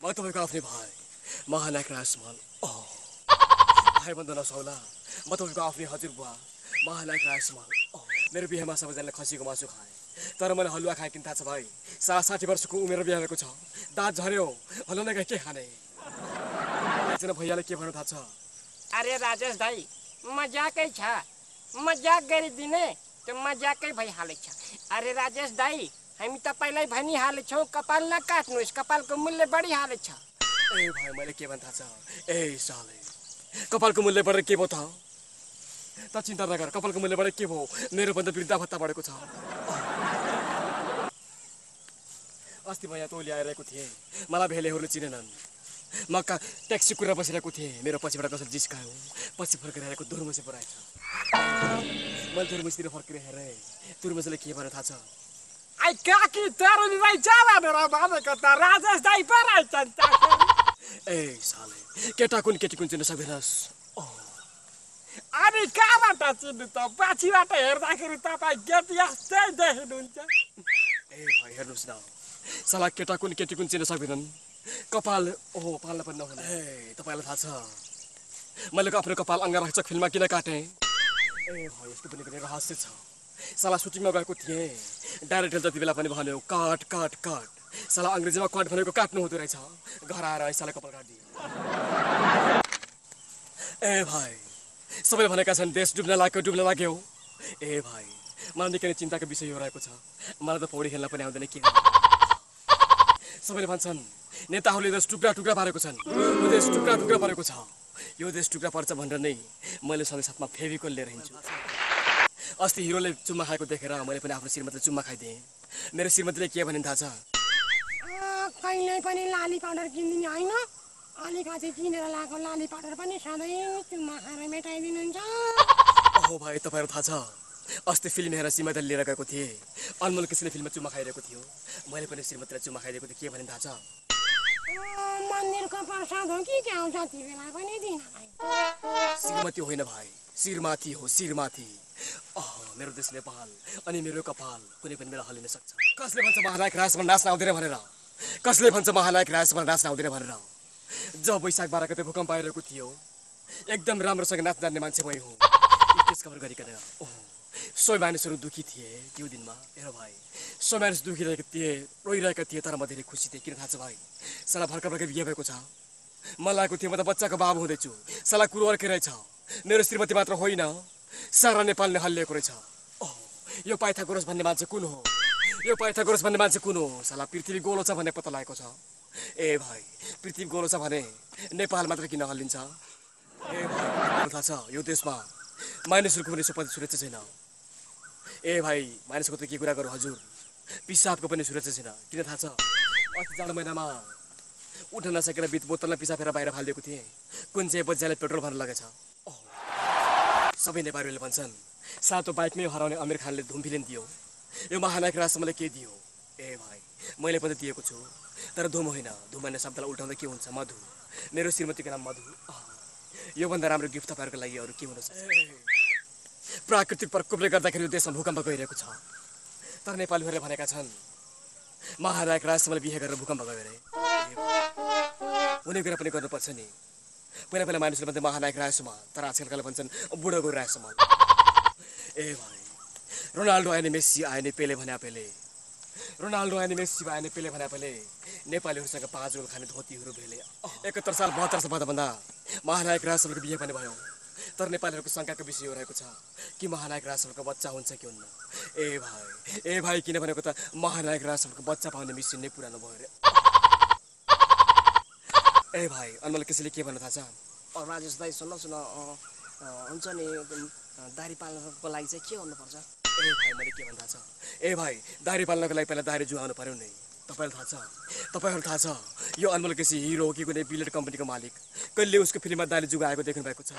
म तपाईँको आफ्नै भाइ महानायक राजमल भाइ भन्दा नसौला म तपाईँको आफ्नै हजुरबुवा महानायक राजमल मेरो बिहेमा सबैजनाले खसीको मासु खाए। तर मैले हलुवा खाएँ किन थाहा छ भाइ? साढे साठी वर्षको उमेर बिहा भएको छ। दाँत झऱ्यो। हलुवा नै के खाने? एकजना भैयाले के भन्नु थाहा छ? अरे राजेश दाई मजाकै छ। मजाक गरिदिने त्यो मजाकै भइहालेछ। अरे राजेश दाई हामी तपाईँलाई भनिहालेछौँ कपाल नकाट्नुहोस् कपालको मूल्य बढिहालेछ ए भाइ मैले के थाहा छ? ए साले कपालको मूल्य बढेर के भयो त? त चिन्ता नगर कपालको मूल्य बढेर के भयो? मेरो भन्दा वृद्धा भत्ता बढेको छ। अस्ति म यहाँ तोली आइरहेको थिएँ। मलाई भेलेहरूले चिनेनन्। म का ट्याक्सी कुरेर बसिरहेको थिएँ। मेरो पछिबाट कसरी जिस्कायो। पछि फर्केर हेरेको दुर्मुसे पो रहेछ। मैले दुर्मुसतिर फर्केर हेरेँ दुर्मुसले के भन्यो थाहा छ? काकी तेरो रहेछ भनेर भनेको त राजेश दाई पो रहेछन् ए साले केटा कुन केटी कुन चिन्न सक्दैनस् अनि कहाँबाट चिन्नु त पछिबाट हेर्दाखेरि तपाईँ गेट यस्तै देखिनुहुन्छ ए भाइ हेर्नुहोस् न साला केटा कुन केटी कुन चिन्न सक्दैनन् कपाल ओहो पाल्न पनि नहुने ए तपाईँलाई थाहा छ मैले आफ्नो कपाल अङ्गारक्षक फिल्ममा किन काटेँ ए भाइ यस्तो पनि पनि रहस्य छ साला सुटिङमा गएको थिएँ। डाइरेक्टर जति बेला पनि भन्यो कट कट कट। साला अङ्ग्रेजीमा कट भनेको काट्नु हुँदो रहेछ। घर आएर साला कपाल काटिदियो। ए भाइ सबैले भनेका छन् देश डुब्न लाग्यो डुब्न लाग्यो। ए भाइ मलाई निकै चिन्ताको विषय यो रहेको छ। मलाई त पौडी खेल्न पनि आउँदैन के सबैले भन्छन् नेताहरूले देश टुक्रा टुक्रा पारेको छन्। यो देश टुक्रा टुक्रा परेको छ। यो देश टुक्रा पर्छ भनेर नै मैले सधैँ साथमा फेभिकोल लिएर हिँड्छु। अस्ति हिरोले चुम्मा खाएको देखेर मैले पनि आफ्नो श्रीमतीले चुम्मा खाइदिएँ। मेरो श्रीमतीले के भने थाहा छ? कहिले पनि लाली पाउडर किनिदिने होइन। अलिकति किनेर लगाएको लाली पाउडर पनि सधैँ चुम्मा खाएर मेटाइदिनुहुन्छ। ओहो भाइ तपाईँहरू थाहा छ। अस्ति फिल्म हेरेर श्रीमतीले लिएर गएको थिएँ। अनमोल किसिमले फिल्ममा चुम्मा खाइरहेको थियो। मैले पनि श्रीमतीलाई चुम्मा खाइदिएको थिएँ। के भने थाहा छ? मन्दिरको प्रसाद हो कि क्या हो जति बेला पनि दिन श्रीमती होइन भाइ। शिरमाथि हो शिरमाथि। अह मेरो देश नेपाल अनि मेरो कपाल कुनै पनि बेला हल्लिन सक्छ। कसले भन्छ महानायक राजमा नाच्न आउँदैन भनेर? कसले भन्छ महानायक राजमा नाच्न आउँदैन भनेर? जब वैशाख बाह्र गते भूकम्प आइरहेको थियो एकदम राम्रोसँग नाच्न जान्ने मान्छे मै हुँ। स्टेज कभर गरिकन ओह सय मानिसहरू दुःखी थिए त्यो दिनमा। हेर भाइ सय मानिस दुखिरहेका थिए रोइरहेका थिए तर म धेरै खुसी थिएँ। किन थाहा छ भाइ साला भर्खर भर्खर बिहे भएको छ। मलाई लागेको थियो म त बच्चाको बाबु हुँदैछु। साला कुरो अर्कै रहेछ। मेरो श्रीमती मात्र होइन। सारा नेपालले हल्लिएको रहेछ। यो पाइथागोरस भन्ने मान्छे कुन हो? यो पाइथागोरस भन्ने मान्छे कुन हो? साला पृथ्वी गोलो छ भन्ने पत्ता लागेको छ। ए भाइ पृथ्वी गोलो छ भने नेपाल मात्र किन हल्लिन्छ? ए भाइ थाहा छ यो देशमा मानिसहरूको पनि सुपति सुरक्षा छैन। ए भाइ मानिसको त के कुरा गरौँ हजुर? पिसाबको पनि सुरक्षा छैन। किन थाहा छ? अस्ति जाडो महिनामा उठ्न नसकेर बित बोतलमा पिसा फेर बाहिर फालिदिएको थिएँ। कुन चाहिँ बच्चाले पेट्रोल भर्न लगेछ? सबै नेपालीहरूले भन्छन् सातो बाइकमै हराउने अमिर खानले धुम फिल्म दियो। यो महानायक राजसम्मले के दियो? ए भाइ मैले पनि दिएको छु। तर धुम होइन। धुम भन्ने शब्दलाई उल्टाउँदा के हुन्छ? मधु। मेरो श्रीमतीको नाम मधु। योभन्दा राम्रो गिफ्ट तपाईँहरूको लागि अरू के हुन प्राकृतिक प्रकोपले गर्दाखेरि यो देशमा भूकम्प गइरहेको छ। तर नेपालीहरूले भनेका छन् महानायक राजसम्मले बिहे गरेर भूकम्प गयो अरे। हुने कुरा पनि गर्नुपर्छ नि। पहिला पहिला मानिसहरूले भन्थे महानायक राजसम्म तर आजकलकाले भन्छन् बुढो गयो राजसम्म ए भाइ रोनाल्डो आयो नि मेस्सी आयो नि पेले भन्या पेले। रोनाल्डो आयो नि मेस्सी आयो नि पेले भन्या पेले। नेपालीहरूसँग पाँच गोल खाने धोतीहरू भेले। एकहत्तर साल बहत्तर साल भन्दा महानायक राजसम्मको बिहे पनि भयो। तर नेपालीहरूको शङ्काको विषय यो रहेको छ कि महानायक राजसम्मको बच्चा हुन्छ कि हुन्न? ए भाइ ए भाइ किन भनेको त महानायक राजसम्मको बच्चा पाउने मिसिन नै पुरानो भयो अरे ए भाइ अनमल कसैले के भन्नु थाहा छ? अँ, राजेश दाई सुन्न सुन हुन्छ नि दाह्री पाल्नको लागि चाहिँ के गर्नुपर्छ ए भाइ मैले के भन्नु थाहा छ? ए भाइ दाह्री पाल्नको लागि पहिला दाह्री जुवाउनु पर्यो नि। तपाईँलाई थाहा छ? तपाईँहरू थाहा छ? यो अनमोल केसी हिरो हो कि कुनै बिलेट कम्पनीको मालिक? कहिले उसको फिल्ममा दाह्री जुगाएको देख्नु भएको छ?